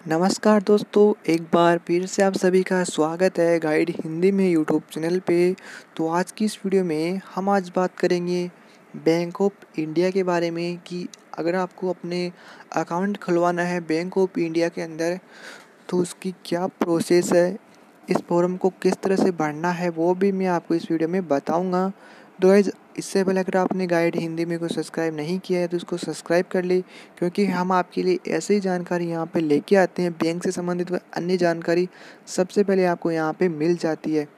नमस्कार दोस्तों, एक बार फिर से आप सभी का स्वागत है गाइड हिंदी में यूट्यूब चैनल पे। तो आज की इस वीडियो में हम आज बात करेंगे बैंक ऑफ़ इंडिया के बारे में कि अगर आपको अपने अकाउंट खुलवाना है बैंक ऑफ़ इंडिया के अंदर तो उसकी क्या प्रोसेस है, इस फॉर्म को किस तरह से भरना है, वो भी मैं आपको इस वीडियो में बताऊँगा। तो इससे पहले अगर आपने गाइड हिंदी में को सब्सक्राइब नहीं किया है तो उसको सब्सक्राइब कर ले, क्योंकि हम आपके लिए ऐसे ही जानकारी यहाँ पे लेके आते हैं बैंक से संबंधित अन्य जानकारी सबसे पहले आपको यहाँ पे मिल जाती है।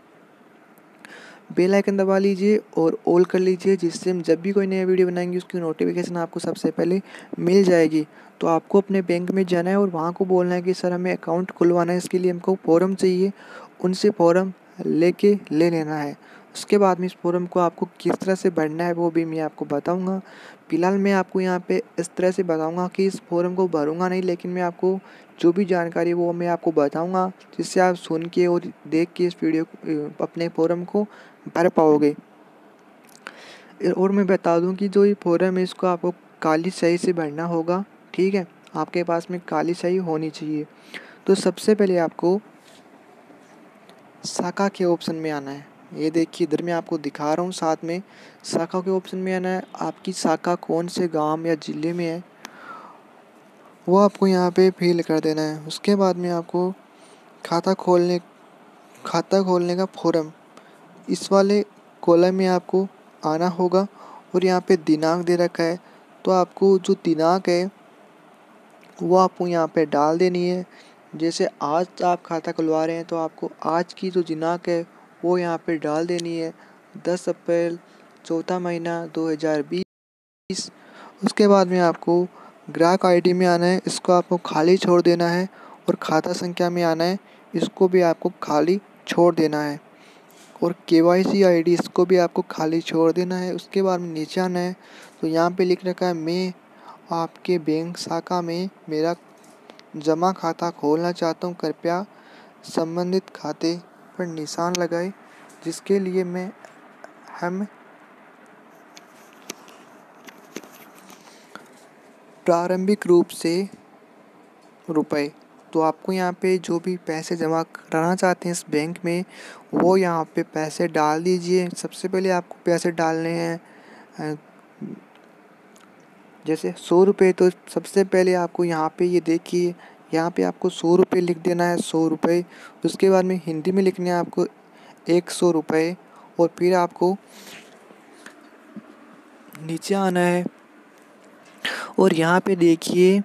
बेल आइकन दबा लीजिए और ऑल कर लीजिए, जिससे हम जब भी कोई नया वीडियो बनाएँगे, उसकी नोटिफिकेशन आपको सबसे पहले मिल जाएगी। तो आपको अपने बैंक में जाना है और वहाँ को बोलना है कि, सर, हमें अकाउंट खुलवाना है, इसके लिए हमको फॉर्म चाहिए। उनसे फॉर्म लेके ले लेना है। उसके बाद में इस फॉर्म को आपको किस तरह से भरना है वो भी मैं आपको बताऊँगा। फ़िलहाल मैं आपको यहाँ पे इस तरह से बताऊँगा कि इस फॉर्म को भरूँगा नहीं, लेकिन मैं आपको जो भी जानकारी वो मैं आपको बताऊँगा, जिससे आप सुन के और देख के इस वीडियो अपने फॉर्म को भर पाओगे। और मैं बता दूँ कि जो ये फॉर्म है, इसको आपको काली सही से भरना होगा, ठीक है? आपके पास में काली सही होनी चाहिए। तो सबसे पहले आपको शाखा के ऑप्शन में आना है। ये देखिए, इधर मैं आपको दिखा रहा हूँ, साथ में शाखा के ऑप्शन में आना है आपकी शाखा कौन से गाँव या ज़िले में है, वो आपको यहाँ पे फिल कर देना है। उसके बाद में आपको खाता खोलने खाता खोलने का फॉर्म इस वाले कॉलम में आपको आना होगा और यहाँ पे दिनांक दे रखा है। तो आपको जो दिनांक है, वो आपको यहाँ पे डाल देनी है। जैसे आज आप खाता खुलवा रहे हैं तो आपको आज की जो दिनांक है वो यहाँ पे डाल देनी है। दस अप्रैल, चौथा महीना दो हज़ार बीस। उसके बाद में आपको ग्राहक आईडी में आना है। इसको आपको खाली छोड़ देना है और खाता संख्या में आना है। इसको भी आपको खाली छोड़ देना है। और के वाई सी आई डी, इसको भी आपको खाली छोड़ देना है। उसके बाद में नीचे आना है। तो यहाँ पे लिख रखा है, मैं आपके बैंक शाखा में मेरा जमा खाता खोलना चाहता हूँ। कृपया संबंधित खाते पर निशान लगाए, जिसके लिए मैं हम प्रारंभिक रूप से रुपए। तो आपको यहाँ पे जो भी पैसे जमा कराना चाहते हैं इस बैंक में, वो यहाँ पे पैसे डाल दीजिए। सबसे पहले आपको पैसे डालने हैं जैसे सौ रुपये तो सबसे पहले आपको यहाँ पे ये देखिए यहाँ पे आपको सौ रुपये लिख देना है, सौ रुपये। उसके बाद में हिंदी में लिखने हैं आपको एक सौ रुपये। और फिर आपको नीचे आना है। और यहाँ पे देखिए,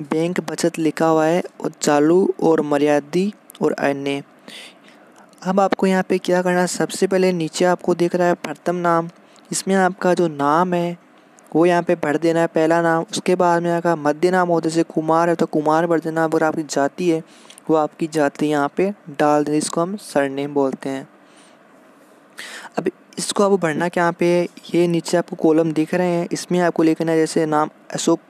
बैंक बचत लिखा हुआ है और चालू और मर्यादी और अन्य। अब आपको यहाँ पे क्या करना है, सबसे पहले नीचे आपको देख रहा है प्रथम नाम। इसमें आपका जो नाम है वो यहाँ पे भर देना है, पहला नाम। उसके बाद में आपका मध्य नाम हो जैसे कुमार है तो कुमार भर देना अगर आपकी जाति है, वो आपकी जाति यहाँ पे डाल देना इसको हम सरनेम बोलते हैं। अब इसको आपको भरना क्या पे, ये नीचे आपको कॉलम दिख रहे हैं। इसमें आपको है, जैसे नाम अशोक,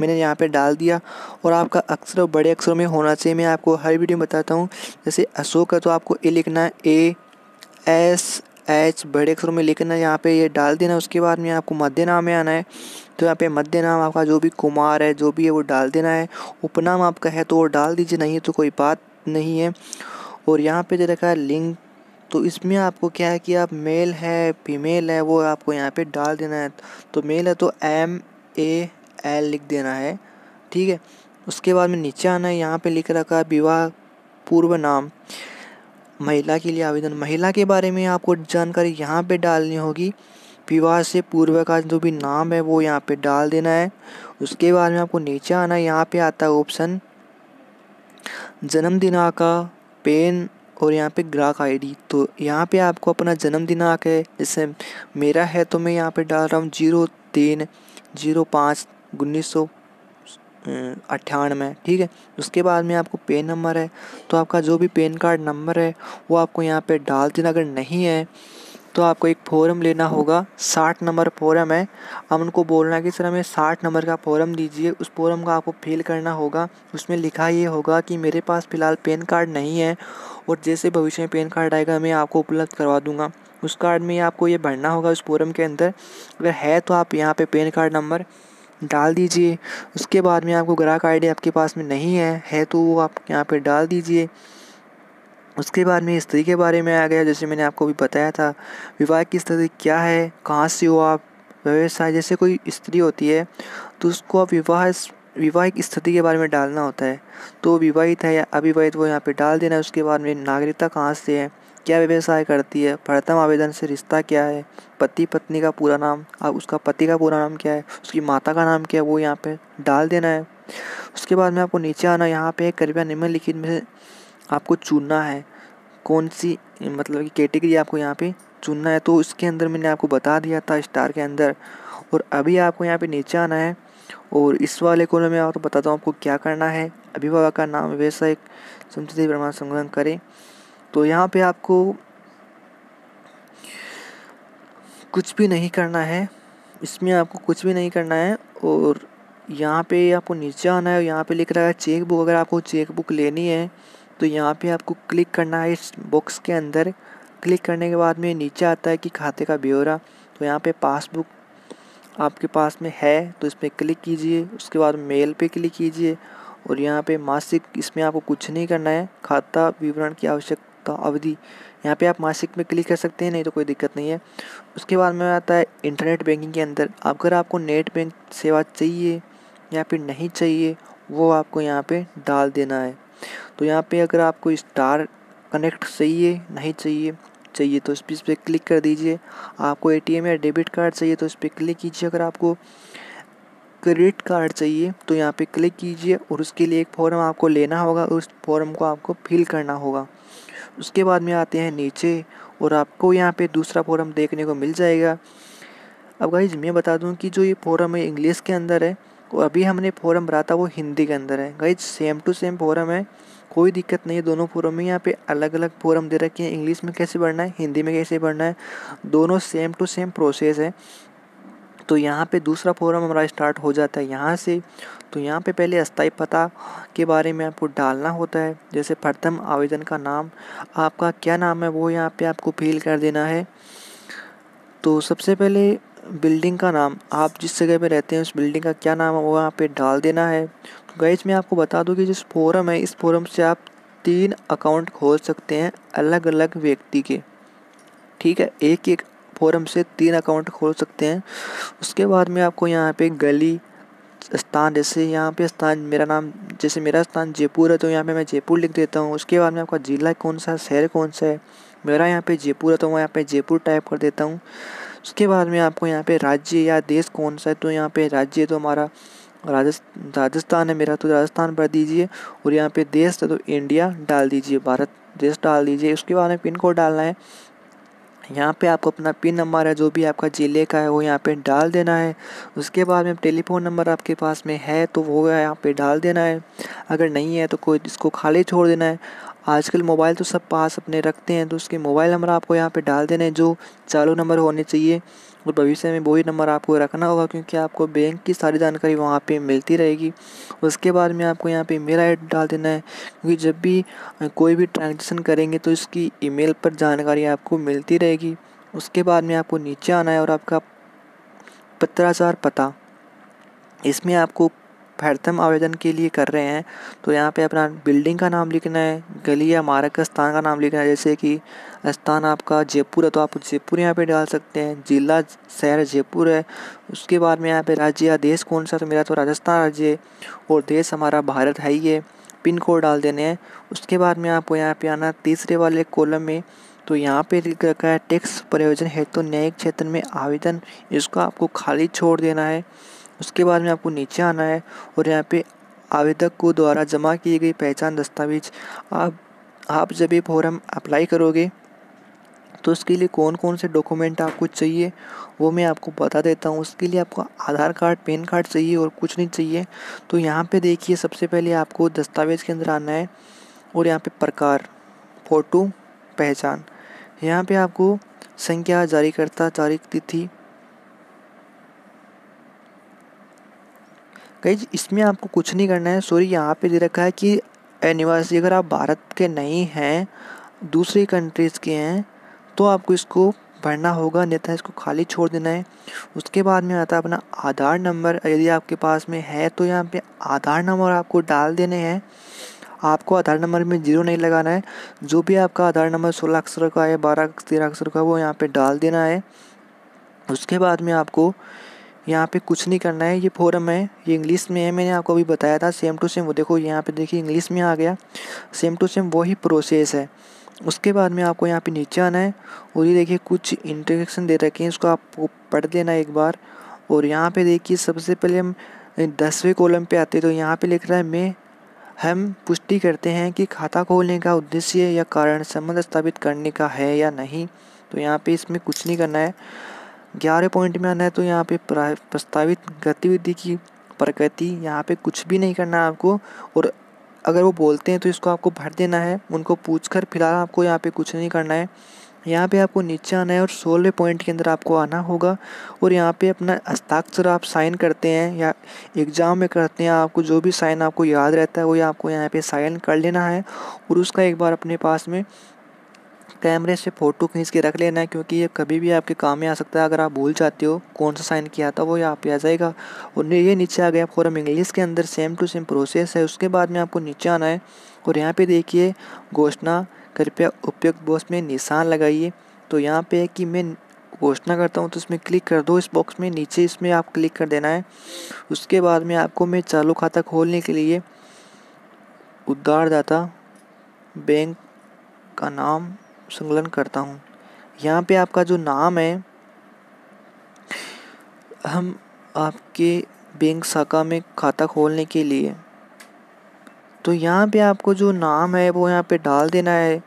मैंने यहाँ पे डाल दिया। और आपका अक्षर बड़े अक्षरों में होना चाहिए। मैं आपको हर वीडियो में बताता हूँ, जैसे अशोक है तो आपको ए लिखना है, ए, एस एच बड़े अक्षरों में लिखना है यहाँ पे ये डाल देना, उसके बाद में आपको मध्य नाम में आना है। तो यहाँ पे मध्य नाम आपका जो भी कुमार है, जो भी है, वो डाल देना है। उपनाम आपका है तो वो डाल दीजिए, नहीं तो कोई बात नहीं है। और यहाँ पे जो रखा है लिंक तो इसमें आपको क्या है कि आप मेल है, फीमेल है, वो आपको यहाँ पे डाल देना है। तो मेल है तो एम ए एल लिख देना है, ठीक है। उसके बाद में नीचे आना है, यहाँ पे लिख रखा है विवाह पूर्व नाम। महिला के लिए आवेदन। महिला के बारे में आपको जानकारी यहाँ पे डालनी होगी। विवाह से पूर्व का जो भी नाम है, वो यहाँ पे डाल देना है। उसके बाद में आपको नीचे आना यहाँ पे आता है ऑप्शन जन्म दिनांक का पेन और यहाँ पे ग्राहक आईडी तो यहाँ पे आपको अपना जन्म दिनांक है, जैसे मेरा है तो मैं यहाँ पे डाल रहा हूँ ज़ीरो तीन, ज़ीरो पाँच, उन्नीस सौ अट्ठानवे ठीक है? उसके बाद में आपको पेन नंबर है तो आपका जो भी पेन कार्ड नंबर है, वो आपको यहाँ पे डाल देना। अगर नहीं है तो आपको एक फॉर्म लेना होगा। साठ नंबर फॉर्म है। हम उनको बोलना है कि, सर, हमें साठ नंबर का फॉर्म दीजिए। उस फॉर्म का आपको फिल करना होगा। उसमें लिखा ये होगा कि, मेरे पास फ़िलहाल पेन कार्ड नहीं है और जैसे भविष्य में पेन कार्ड आएगा, मैं आपको उपलब्ध करवा दूँगा। उस कार्ड में आपको ये भरना होगा उस फॉर्म के अंदर। अगर है तो आप यहाँ पे पेन कार्ड नंबर डाल दीजिए। उसके बाद में आपको ग्राहक आईडी आपके पास में नहीं है है तो वो आप यहाँ पे डाल दीजिए। उसके बाद में स्त्री के बारे में आ गया, जैसे मैंने आपको भी बताया था। विवाह की स्थिति क्या है? कहाँ से हो आप? व्यवसाय, जैसे कोई स्त्री होती है तो उसको आप विवाह विवाहिक स्थिति के बारे में डालना होता है। तो विवाहित है या अविवाहित वो यहाँ पे डाल देना है, उसके बाद में नागरिकता कहाँ से है? क्या व्यवसाय करती है? प्रथम आवेदन से रिश्ता क्या है? पति पत्नी का पूरा नाम? अब उसका पति का पूरा नाम क्या है? उसकी माता का नाम क्या है? वो यहाँ पे डाल देना है। उसके बाद में आपको नीचे आना यहाँ पे कृपया निम्नलिखित में से आपको चुनना है। कौन सी मतलब कि कैटेगरी आपको यहाँ पे चुनना है? तो इसके अंदर मैंने आपको बता दिया था स्टार के अंदर। और अभी आपको यहाँ पे नीचे आना है। और इस वाले कोने में आपको बताता हूँ आपको क्या करना है। अभिभावक का नाम, व्यवसायिक संस्कृति प्रमाण संग्रहण करें। तो यहाँ पे आपको कुछ भी नहीं करना है। इसमें आपको कुछ भी नहीं करना है और यहाँ पे आपको नीचे आना है और यहाँ पे लिख रहा है चेक बुक अगर आपको चेक बुक लेनी है तो यहाँ पे आपको क्लिक करना है इस बॉक्स के अंदर। क्लिक करने के बाद में नीचे आता है कि खाते का ब्यौरा। तो यहाँ पे पासबुक आपके पास में है तो इस पर क्लिक कीजिए। उसके बाद मेल पे क्लिक कीजिए और यहाँ पे मासिक इसमें आपको कुछ नहीं करना है। खाता विवरण की आवश्यकता अवधि। यहाँ पे आप मासिक में क्लिक कर सकते हैं, नहीं तो कोई दिक्कत नहीं है। उसके बाद में आता है इंटरनेट बैंकिंग के अंदर। अगर आपको नेट बैंक सेवा चाहिए या फिर नहीं चाहिए, वो आपको यहाँ पे डाल देना है। तो यहाँ पे अगर आपको स्टार कनेक्ट चाहिए, नहीं चाहिए चाहिए तो इस पर क्लिक कर दीजिए। आपको एटीएम या डेबिट कार्ड चाहिए तो इस पर क्लिक कीजिए। अगर आपको क्रेडिट कार्ड चाहिए तो यहाँ पे क्लिक कीजिए और उसके लिए एक फॉर्म आपको लेना होगा, उस फॉर्म को आपको फिल करना होगा। उसके बाद में आते हैं नीचे और आपको यहाँ पे दूसरा फॉर्म देखने को मिल जाएगा। अब गाइज़ मैं बता दूँ कि जो ये फॉर्म है इंग्लिश के अंदर है और अभी हमने फॉर्म भरा था वो हिंदी के अंदर है। Guys same to same form है, कोई दिक्कत नहीं है, दोनों फोरम में यहाँ पे अलग अलग फोरम दे रखे हैं। इंग्लिश में कैसे पढ़ना है, हिंदी में कैसे पढ़ना है, दोनों सेम टू सेम प्रोसेस है। तो यहाँ पे दूसरा फोरम हमारा स्टार्ट हो जाता है, यहाँ से तो यहाँ पे पहले अस्थाई पता के बारे में आपको डालना होता है। जैसे प्रथम आवेदन का नाम, आपका क्या नाम है वो यहाँ पे आपको फिल कर देना है। तो सबसे पहले बिल्डिंग का नाम, आप जिस जगह पे रहते हैं उस बिल्डिंग का क्या नाम है वो यहाँ पे डाल देना है। तो गाइज़ मैं आपको बता दूँ कि जिस फोरम है, इस फोरम से आप तीन अकाउंट खोल सकते हैं अलग अलग व्यक्ति के। ठीक है एक एक फोरम से तीन अकाउंट खोल सकते हैं। उसके बाद में आपको यहाँ पे गली स्थान जैसे यहाँ पे स्थान, मेरा नाम जैसे मेरा स्थान जयपुर है तो यहाँ पे मैं जयपुर लिख देता हूँ। उसके बाद में आपका ज़िला कौन सा, शहर कौन सा है, मेरा यहाँ पे जयपुर है तो मैं यहाँ पे जयपुर टाइप कर देता हूँ। उसके बाद में आपको यहाँ पे राज्य या देश कौन सा है तो यहाँ पे राज्य तो हमारा राजस्थान है मेरा तो राजस्थान भर दीजिए और यहाँ पे देश है तो इंडिया डाल दीजिए, भारत देश डाल दीजिए। उसके बाद में पिन कोड डालना है यहाँ पे आपको अपना पिन नंबर है, जो भी आपका ज़िले का है, वो यहाँ पे डाल देना है। उसके बाद में टेलीफोन नंबर आपके पास में है तो वो यहाँ पे डाल देना है। अगर नहीं है तो कोई इसको खाली छोड़ देना है। आजकल मोबाइल तो सब पास अपने रखते हैं तो उसके मोबाइल नंबर आपको यहाँ पे डाल देने जो चालू नंबर होने चाहिए, और भविष्य में वही नंबर आपको रखना होगा, क्योंकि आपको बैंक की सारी जानकारी वहाँ पे मिलती रहेगी। उसके बाद में आपको यहाँ पे ईमेल आई डाल देना है, क्योंकि जब भी कोई भी ट्रांजेक्शन करेंगे तो इसकी ईमेल पर जानकारी आपको मिलती रहेगी। उसके बाद में आपको नीचे आना है, और आपका पत्राचार पता। इसमें आपको प्रथम आवेदन के लिए कर रहे हैं। तो यहाँ पे अपना बिल्डिंग का नाम लिखना है, गली या मार्ग का स्थान का नाम लिखना है। जैसे कि स्थान आपका जयपुर है तो आप जयपुर यहाँ पे डाल सकते हैं। जिला शहर जयपुर है। उसके बाद में यहाँ पे राज्य या देश कौन सा तो मेरा तो राजस्थान राज्य और देश हमारा भारत है ही है। पिन कोड डाल देने हैं। उसके बाद में आपको यहाँ पे आना तीसरे वाले कॉलम में। तो यहाँ पे लिख रखा है टैक्स प्रयोजन हेतु तो न्यायिक क्षेत्र में आवेदन, इसको आपको खाली छोड़ देना है। उसके बाद में आपको नीचे आना है और यहाँ पे आवेदक को द्वारा जमा की गई पहचान दस्तावेज़ आप आप जब ये फॉर्म अप्लाई करोगे तो उसके लिए कौन कौन से डॉक्यूमेंट आपको चाहिए, वो मैं आपको बता देता हूँ। उसके लिए आपको आधार कार्ड, पैन कार्ड चाहिए और कुछ नहीं चाहिए। तो यहाँ पे देखिए, सबसे पहले आपको दस्तावेज़ के अंदर आना है और यहाँ पे प्रकार, फ़ोटो, पहचान। यहाँ पे आपको संख्या जारी करता तारीख, तिथि कहीं इसमें आपको कुछ नहीं करना है। सॉरी यहाँ पे दे रखा है कि निवासी अगर आप भारत के नहीं हैं, दूसरी कंट्रीज़ के हैं तो आपको इसको भरना होगा, अन्यथा इसको खाली छोड़ देना है। उसके बाद में आता है अपना आधार नंबर। यदि आपके पास में है तो यहाँ पे आधार नंबर आपको डाल देने हैं। आपको आधार नंबर में ज़ीरो नहीं लगाना है। जो भी आपका आधार नंबर सोलह अक्षर का है, बारह, तेरह अक्षर का वो यहाँ पे डाल देना है। उसके बाद में आपको यहाँ पे कुछ नहीं करना है, ये फॉर्म है, ये इंग्लिश में है, मैंने आपको अभी बताया था सेम टू सेम वो देखो, यहाँ पे देखिए इंग्लिश में आ गया सेम टू सेम वही प्रोसेस है। उसके बाद में आपको यहाँ पे नीचे आना है, और ये देखिए कुछ इंट्रोडक्शन दे रखे हैं, इसको आपको पढ़ देना एक बार। और यहाँ पे देखिए सबसे पहले हम दसवें कॉलम पे आते तो यहाँ पे लिख रहा है, मैं, हम पुष्टि करते हैं कि खाता खोलने का उद्देश्य या कारण संबंध स्थापित करने का है या नहीं। तो यहाँ पे इसमें कुछ नहीं करना है। ग्यारह पॉइंट में आना है तो यहाँ पे प्रस्तावित गतिविधि की प्रकृति यहाँ पे कुछ भी नहीं करना है आपको। और अगर वो बोलते हैं तो इसको आपको भर देना है। उनको पूछ कर फ़िलहाल आपको यहाँ पे कुछ नहीं करना है। यहाँ पे आपको नीचे आना है और सोलह पॉइंट के अंदर आपको आना होगा। और यहाँ पे अपना हस्ताक्षर आप साइन करते हैं या एग्ज़ाम में करते हैं, आपको जो भी साइन आपको याद रहता है, वो आपको यहाँ पे साइन कर लेना है। और उसका एक बार अपने पास में कैमरे से फ़ोटो खींच के रख लेना है, क्योंकि ये कभी भी आपके काम में आ सकता है। अगर आप भूल जाते हो कौन सा साइन किया था, वो यहाँ पे आ जाएगा। और ये नीचे आ गया फॉरम इंग्लिश के अंदर, सेम टू सेम प्रोसेस है। उसके बाद में आपको नीचे आना है और यहाँ पे देखिए, घोषणा, कृपया उपयुक्त बॉक्स में निशान लगाइए। तो यहाँ पे है कि मैं घोषणा करता हूँ तो इसमें क्लिक कर दो। इस बॉक्स में नीचे इसमें आप क्लिक कर देना है। उसके बाद में आपको मैं चालू खाता खोलने के लिए उद्धारदाता बैंक का नाम संकलन करता हूँ। यहाँ पे आपका जो नाम है, हम आपके बैंक शाखा में खाता खोलने के लिए तो यहाँ पे आपको जो नाम है, वो यहाँ पे डाल देना है।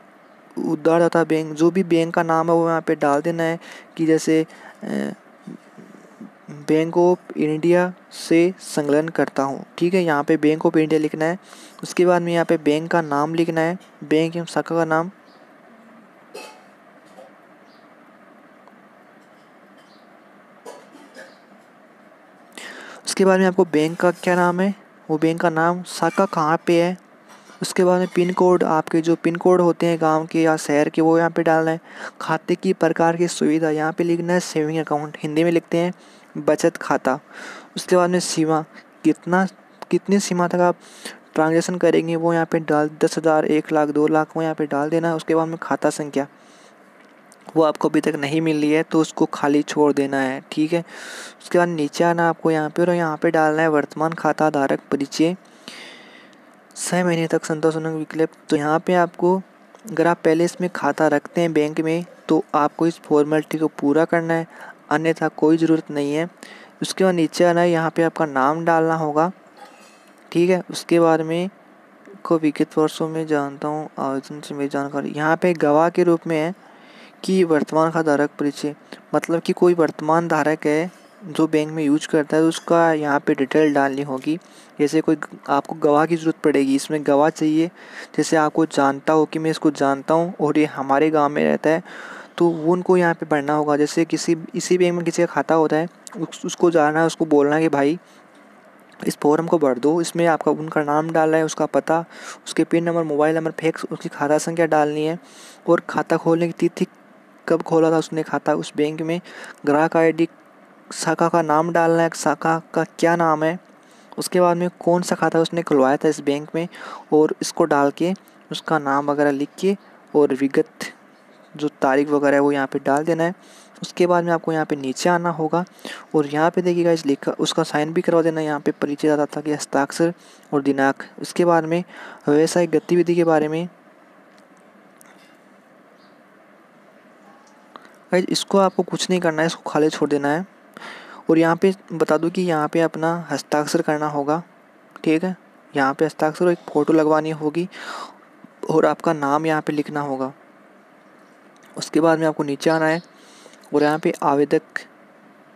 उद्धारदाता बैंक, जो भी बैंक का नाम है, वो यहाँ पे डाल देना है कि जैसे बैंक ऑफ़ इंडिया से संकलन करता हूँ। ठीक है, यहाँ पे बैंक ऑफ़ इंडिया लिखना है। उसके बाद में यहाँ पे बैंक का नाम लिखना है। बैंक एवं शाखा का नाम। उसके बाद में आपको बैंक का क्या नाम है? वो बैंक का नाम शाखा कहाँ पे है? उसके बाद में पिन कोड, आपके जो पिन कोड होते हैं गाँव के या शहर के, वो यहाँ पे डालना है। खाते की प्रकार की सुविधा, यहाँ पे लिखना है सेविंग अकाउंट। हिंदी में लिखते हैं बचत खाता। उसके बाद में सीमा, कितना, कितनी सीमा तक आप ट्रांजेक्शन करेंगे वो यहाँ पे डाल, दस हज़ार, एक लाख, दो लाख वो यहाँ पे डाल देना है। उसके बाद में खाता संख्या। वो आपको अभी तक नहीं मिल रही है तो उसको खाली छोड़ देना है, ठीक है? उसके बाद नीचे आना आपको यहाँ पे और यहाँ पे डालना है वर्तमान खाता धारक परिचय। छः महीने तक संतोषजनक विकल्प तो यहाँ पे आपको, अगर आप पहले इसमें खाता रखते हैं बैंक में तो आपको इस फॉर्मेलिटी को पूरा करना है, अन्यथा कोई ज़रूरत नहीं है। उसके बाद नीचे आना है, यहाँ पे आपका नाम डालना होगा, ठीक है? उसके बाद में को विगत वर्षों में जानता हूँ, आवेदन से मेरी जानकारी। यहाँ पे गवाह के रूप में है कि वर्तमान का धारक परिचय मतलब कि कोई वर्तमान धारक है जो बैंक में यूज़ करता है तो उसका यहाँ पे डिटेल डालनी होगी। जैसे कोई आपको गवाह की ज़रूरत पड़ेगी इसमें गवाह चाहिए। जैसे आपको जानता हो कि मैं इसको जानता हूँ और ये हमारे गाँव में रहता है तो वो उनको यहाँ पे पढ़ना होगा। जैसे किसी इसी बैंक में किसी का खाता होता है उस, उसको जाना है उसको बोलना है कि भाई इस फॉर्म को भर दो इसमें आपका उनका नाम डालना है उसका पता उसके pin number mobile number fax उसकी खाता संख्या डालनी है और खाता खोलने की तिथि कब खोला था उसने खाता, उस बैंक में ग्राहक आईडी शाखा का नाम डालना है, शाखा का क्या नाम है, उसके बाद में कौन सा खाता उसने खुलवाया था इस बैंक में, और इसको डाल के उसका नाम वगैरह लिख के और विगत जो तारीख वगैरह है वो यहाँ पे डाल देना है। उसके बाद में आपको यहाँ पे नीचे आना होगा और यहाँ पे देखिएगा इस लिखा, उसका साइन भी करवा देना यहाँ पे परिचय था कि हस्ताक्षर और दिनांक। उसके बाद में व्यवसायिक गतिविधि के बारे में गाइज़ इसको आपको कुछ नहीं करना है, इसको खाली छोड़ देना है। और यहाँ पे बता दूँ कि यहाँ पे अपना हस्ताक्षर करना होगा, ठीक है? यहाँ पे हस्ताक्षर एक फ़ोटो लगवानी होगी और आपका नाम यहाँ पे लिखना होगा। उसके बाद में आपको नीचे आना है और यहाँ पे आवेदक,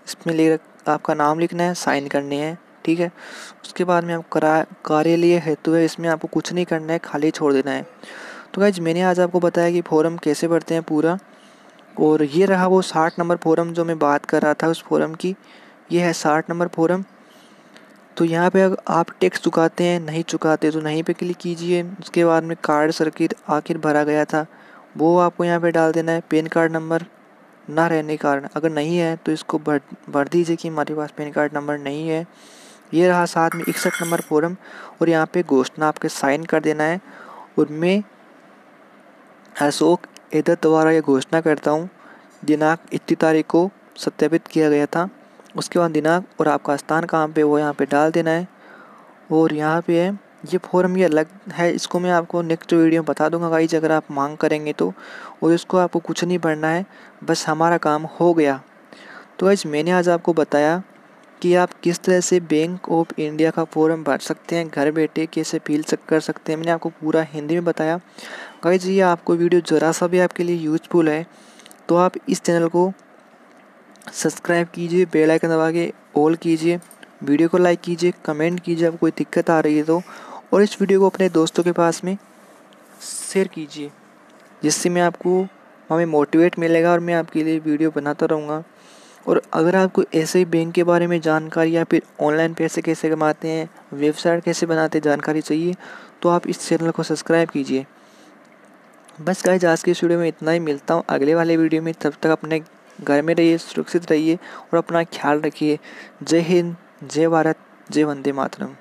इसमें ले आपका नाम लिखना है, साइन करने हैं, ठीक है? उसके बाद में आप करा, कार्यालय हेतु है, इसमें आपको कुछ नहीं करना है, खाली छोड़ देना है। तो गाइज़ मैंने आज आपको बताया कि फॉर्म कैसे भरते हैं पूरा। और ये रहा वो साठ नंबर फोरम जो मैं बात कर रहा था उस फोरम की। ये है साठ नंबर फोरम। तो यहाँ पे अगर आप टैक्स चुकाते हैं, नहीं चुकाते तो नहीं पे क्लिक कीजिए। उसके बाद में कार्ड सर्किट आखिर भरा गया था। वो आपको यहाँ पे डाल देना है, पेन कार्ड नंबर ना रहने के कारण। अगर नहीं है तो इसको भर भर दीजिए कि हमारे पास पेन कार्ड नंबर नहीं है। ये रहा साथ में इकसठ नंबर फॉर्म। और यहाँ पे घोषणा आपके साइन कर देना है। और मैं अशोक इधर द्वारा ये घोषणा करता हूँ, दिनांक इतनी तारीख को सत्यापित किया गया था। उसके बाद दिनांक और आपका स्थान कहाँ पे वो यहाँ पे डाल देना है। और यहाँ पे है, ये फॉर्म ये अलग है, इसको मैं आपको नेक्स्ट वीडियो में बता दूँगा गाइज़ अगर आप मांग करेंगे तो। और इसको आपको कुछ नहीं पढ़ना है, बस हमारा काम हो गया। तो गाइज़ मैंने आज आपको बताया कि आप किस तरह से बैंक ऑफ़ इंडिया का फॉर्म भर सकते हैं, घर बैठे कैसे फील कर सकते हैं, मैंने आपको पूरा हिंदी में बताया। गाइज़ ये आपको वीडियो ज़रा सा भी आपके लिए यूजफुल है तो आप इस चैनल को सब्सक्राइब कीजिए बेल आइकन दबा के ऑल कीजिए वीडियो को लाइक कीजिए कमेंट कीजिए, आपको कोई दिक्कत आ रही है तो और इस वीडियो को अपने दोस्तों के पास में शेयर कीजिए, जिससे मैं आपको, हमें मोटिवेट मिलेगा और मैं आपके लिए वीडियो बनाता रहूँगा। और अगर आपको ऐसे ही बैंक के बारे में जानकारी या फिर ऑनलाइन पैसे कैसे कमाते हैं, वेबसाइट कैसे बनाते हैं, जानकारी चाहिए तो आप इस चैनल को सब्सक्राइब कीजिए। बस गाइज़ आज के इस वीडियो में इतना ही। मिलता हूँ अगले वाले वीडियो में। तब तक अपने घर में रहिए, सुरक्षित रहिए और अपना ख्याल रखिए। जय हिंद, जय भारत, जय वंदे मातरम।